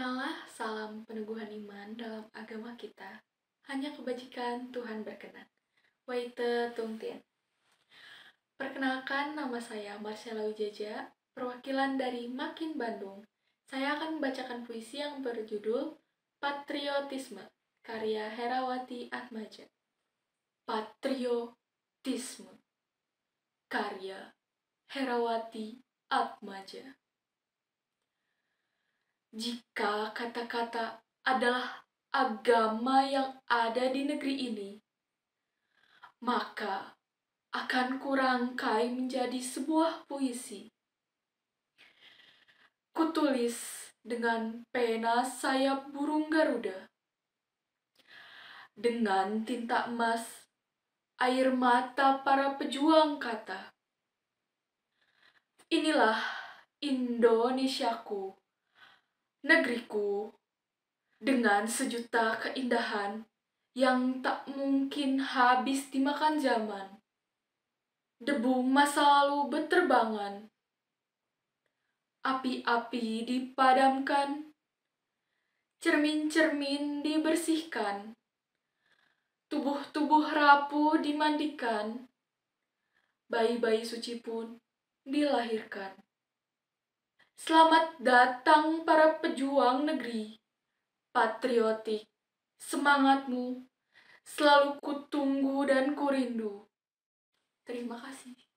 Terimalah salam peneguhan iman dalam agama kita. Hanya kebajikan Tuhan berkenan. Waite Tungtien. Perkenalkan nama saya Marcella Wijaja, perwakilan dari Makin Bandung. Saya akan membacakan puisi yang berjudul Patriotisme, karya Herawati Atmaja. Patriotisme, karya Herawati Atmaja. Jika kata-kata adalah agama yang ada di negeri ini, maka akan kurangkai menjadi sebuah puisi. Kutulis dengan pena sayap burung Garuda. Dengan tinta emas, air mata para pejuang kata. Inilah Indonesiaku negeriku dengan sejuta keindahan yang tak mungkin habis dimakan zaman. Debu masa lalu berterbangan. Api-api dipadamkan. Cermin-cermin dibersihkan. Tubuh-tubuh rapuh dimandikan. Bayi-bayi suci pun dilahirkan. Selamat datang para pejuang negeri, patriotik, semangatmu selalu kutunggu dan kurindu. Terima kasih.